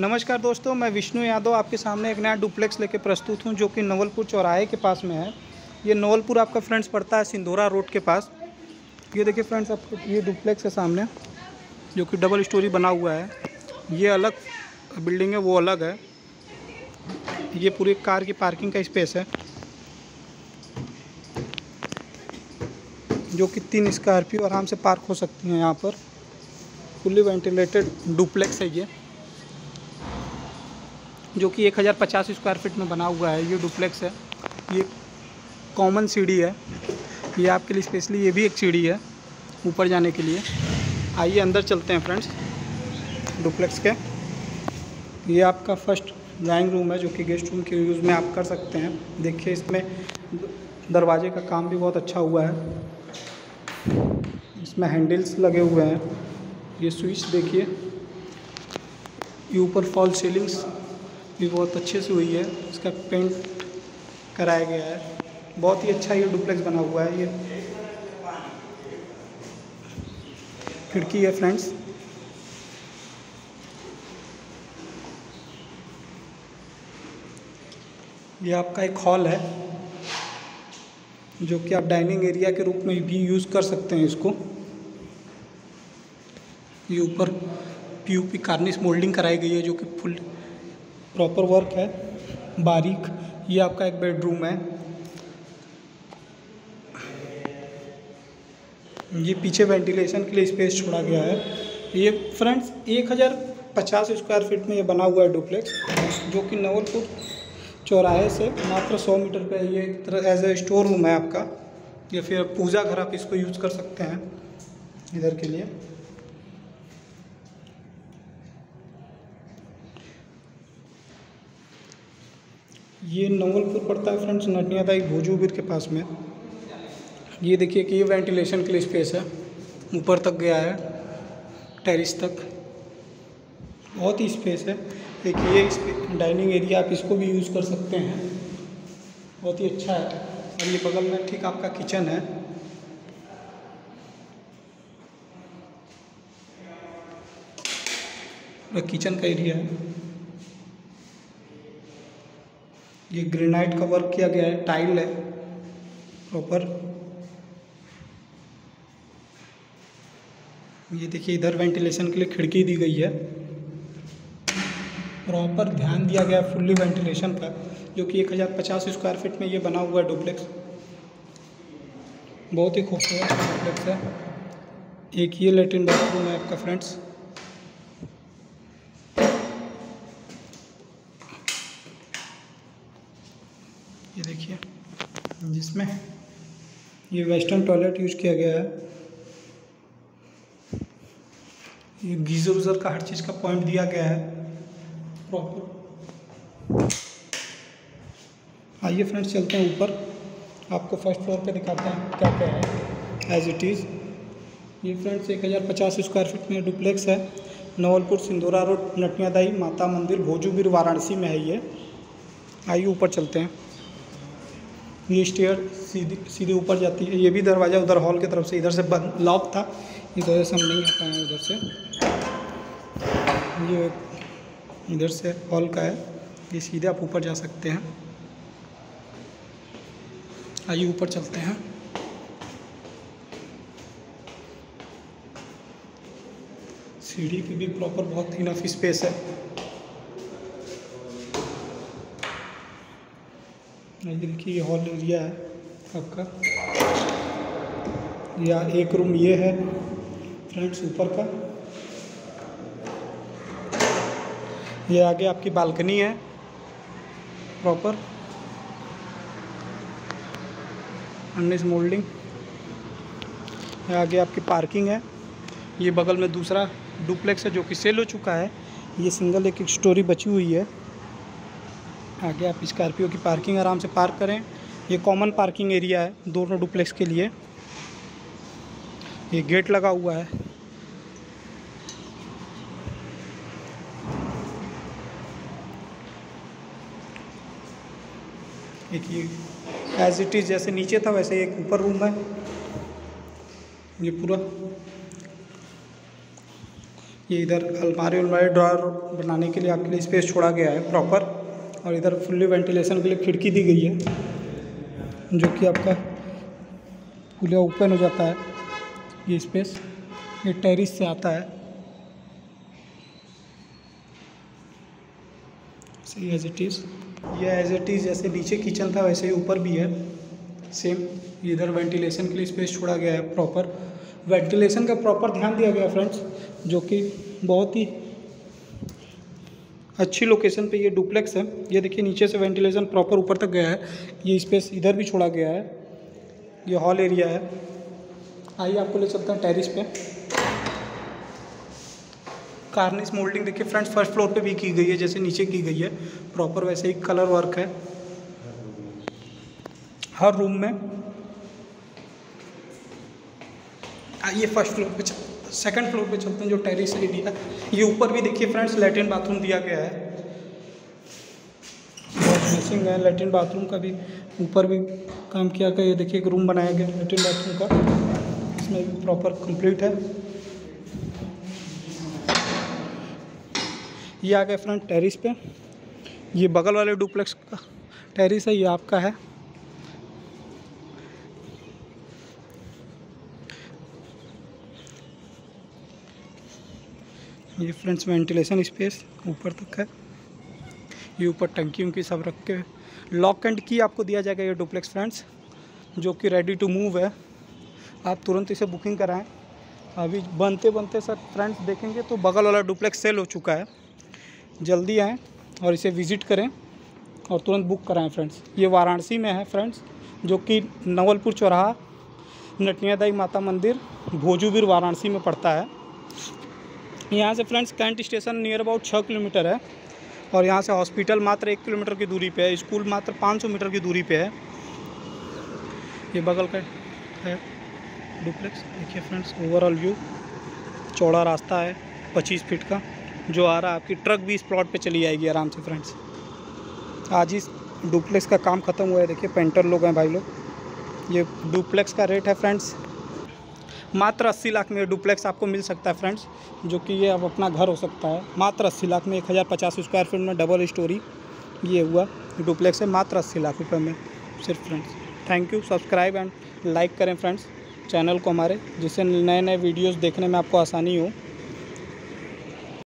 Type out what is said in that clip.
नमस्कार दोस्तों, मैं विष्णु यादव आपके सामने एक नया डुप्लेक्स लेके प्रस्तुत हूँ, जो कि नवलपुर चौराहे के पास में है। ये नवलपुर आपका फ्रेंड्स पड़ता है सिंधोरा रोड के पास। ये देखिए फ्रेंड्स आपको ये डुप्लेक्स है सामने, जो कि डबल स्टोरी बना हुआ है। ये अलग बिल्डिंग है, वो अलग है। ये पूरी कार की पार्किंग का स्पेस है, जो कि तीन स्कॉर्पियो आराम से पार्क हो सकती हैं यहाँ पर। फुल्ली वेंटिलेटेड डुप्लेक्स है ये। जो कि 1050 स्क्वायर फीट में बना हुआ है, ये डुप्लेक्स है। ये कॉमन सीढ़ी है। ये आपके लिए स्पेशली ये भी एक सीढ़ी है, ऊपर जाने के लिए। आइए अंदर चलते हैं फ्रेंड्स डुप्लेक्स के। ये आपका फ़र्स्ट ड्राइंग रूम है, जो कि गेस्ट रूम के यूज़ में आप कर सकते हैं। देखिए इसमें दरवाजे का काम भी बहुत अच्छा हुआ है। इसमें हैंडल्स लगे हुए हैं। ये स्विच देखिए। ये ऊपर फॉल सीलिंग्स भी बहुत अच्छे से हुई है। इसका पेंट कराया गया है। बहुत ही अच्छा ये डुप्लेक्स बना हुआ है ये। खिड़की है फ्रेंड्स। ये आपका एक हॉल है, जो कि आप डाइनिंग एरिया के रूप में भी यूज़ कर सकते हैं इसको। ये ऊपर पी पीयूपी कार्निश मोल्डिंग कराई गई है, जो कि फुल प्रॉपर वर्क है, बारीक, ये आपका एक बेडरूम है। ये पीछे वेंटिलेशन के लिए स्पेस छोड़ा गया है। ये फ्रेंड्स एक हज़ार पचास स्क्वायर फीट में ये बना हुआ है डुप्लेक्स जो कि नवलपुर चौराहे से मात्र सौ मीटर पे ये एक तरह एज ए स्टोर रूम है आपका। या फिर पूजा घर आप इसको यूज़ कर सकते हैं, इधर के लिए। ये नवलपुर पड़ता है फ्रेंड्स नटनियादाई भोजूबिर के पास में। ये देखिए कि ये वेंटिलेशन के लिए स्पेस है। ऊपर तक गया है टेरिस तक। बहुत ही स्पेस है। एक ये डाइनिंग एरिया आप इसको भी यूज़ कर सकते हैं। बहुत ही अच्छा है। और ये बगल में ठीक आपका किचन है। किचन का एरिया है। ये ग्रेनाइट का वर्क किया गया है टाइल है प्रॉपर ये देखिए, इधर वेंटिलेशन के लिए खिड़की दी गई है। प्रॉपर ध्यान दिया गया है फुल्ली वेंटिलेशन पर, जो कि एक हज़ार पचास स्क्वायर फीट में ये बना हुआ है डुप्लेक्स बहुत ही खूबसूरत डुप्लेक्स है। एक ये लेटरिन बाथरूम है आपका फ्रेंड्स जिसमें ये वेस्टर्न टॉयलेट यूज़ किया गया है। ये गीज़र उज़र का हर चीज़ का पॉइंट दिया गया है। प्रॉपर आइए फ्रेंड्स, चलते हैं ऊपर। आपको फ़र्स्ट फ्लोर पे दिखाते हैं क्या क्या है। एज इट इज़ ये फ्रेंड्स, एक हज़ार पचास स्क्वायर फीट में डुप्लेक्स है। नवलपुर सिंदूरा रोड नटनियादाई माता मंदिर, भोजूबीर वाराणसी में है ये। आइए ऊपर चलते हैं। ये स्टेयर सीधे सीधे ऊपर जाती है। ये भी दरवाज़ा उधर हॉल की तरफ़ से इधर से बंद लॉक था। इस वजह से हम नहीं आ पाए उधर से। ये इधर से हॉल का है। ये सीधे आप ऊपर जा सकते हैं। आइए ऊपर चलते हैं। सीढ़ी की भी प्रॉपर बहुत इनफ स्पेस है। ये देखिए हॉल एरिया है आपका। या एक रूम ये है फ्रेंड्स ऊपर का। ये आगे आपकी बालकनी है प्रॉपर। अन्निस मोल्डिंग आगे आपकी पार्किंग है। ये बगल में दूसरा डुप्लेक्स है जो कि सेल हो चुका है। ये सिंगल एक, एक स्टोरी बची हुई है। आगे आप स्कॉर्पियो की पार्किंग आराम से पार्क करें। ये कॉमन पार्किंग एरिया है दोनों डुप्लेक्स के लिए। ये गेट लगा हुआ है। एक ये एज इट इज़ जैसे नीचे था वैसे एक ऊपर रूम है। ये पूरा। ये इधर अलमारी उलमारी ड्रॉर बनाने के लिए आपके लिए स्पेस छोड़ा गया है प्रॉपर और इधर फुल्ली वेंटिलेशन के लिए खिड़की दी गई है, जो कि आपका पूरा ओपन हो जाता है, ये स्पेस ये टेरिस से आता है। सही एज इट इज़ ये एज इट इज़ जैसे नीचे किचन था, वैसे ही ऊपर भी है। सेम इधर वेंटिलेशन के लिए स्पेस छोड़ा गया है प्रॉपर वेंटिलेशन का प्रॉपर ध्यान दिया गया फ्रेंड्स जो कि बहुत ही अच्छी लोकेशन पे ये डुप्लेक्स है। ये देखिए नीचे से वेंटिलेशन प्रॉपर ऊपर तक गया है। ये स्पेस इधर भी छोड़ा गया है। ये हॉल एरिया है। आइए आपको ले चलते हैं टेरिस पे। कार्निस मोल्डिंग देखिए फ्रंट फ़र्स्ट फ्लोर पे भी की गई है, जैसे नीचे की गई है। प्रॉपर वैसे ही कलर वर्क है। हर रूम में। आइए फ़र्स्ट फ्लोर पे सेकंड फ्लोर पे चलते हैं, जो टेरिस एरिया ये ऊपर भी देखिए फ्रेंड्स लेट्रिन बाथरूम दिया गया है। ड्रेसिंग है? लेट्रिन बाथरूम का भी ऊपर भी काम किया गया ये देखिए एक रूम बनाया गया लेटरिन बाथरूम का। इसमें भी प्रॉपर कंप्लीट है। ये आ गए फ्रंट टेरिस पे। ये बगल वाले डुप्लेक्स का टेरिस है, ये आपका है। ये फ्रेंड्स वेंटिलेशन स्पेस ऊपर तक है। ये ऊपर टंकी उनकी सब रख के लॉक एंड की आपको दिया जाएगा ये डुप्लेक्स फ्रेंड्स जो कि रेडी टू मूव है। आप तुरंत इसे बुकिंग कराएँ। अभी बनते बनते सर फ्रेंड्स देखेंगे तो बगल वाला डुप्लेक्स सेल हो चुका है। जल्दी आएँ और इसे विज़िट करें और तुरंत बुक कराएँ फ्रेंड्स ये वाराणसी में है फ्रेंड्स जो कि नवलपुर चौराहा, नटनियादाई माता मंदिर भोजूबीर वाराणसी में पड़ता है। यहाँ से friends Cantt station near about छः किलोमीटर है और यहाँ से हॉस्पिटल मात्र एक किलोमीटर की दूरी पे है, स्कूल मात्र 500 मीटर की दूरी पे है। ये बगल का है डुप्लेक्स देखिए फ्रेंड्स ओवरऑल व्यू चौड़ा रास्ता है 25 फीट का, जो आ रहा है आपकी ट्रक भी इस प्लॉट पे चली आएगी आराम से फ्रेंड्स। आज इस डुप्लेक्स का काम ख़त्म हुआ है, देखिए पेंटर लोग हैं भाई लोग। ये डुप्लेक्स का रेट है फ्रेंड्स मात्र अस्सी लाख में डुप्लेक्स आपको मिल सकता है फ्रेंड्स जो कि ये अब अपना घर हो सकता है। मात्र अस्सी लाख में एक हज़ार पचास स्क्वायर फीट में डबल स्टोरी ये हुआ डुप्लेक्स है, मात्र अस्सी लाख रुपये में, सिर्फ़ friends thank you subscribe and like करें फ्रेंड्स चैनल को हमारे, जिससे नए नए वीडियोज़ देखने में आपको आसानी हो।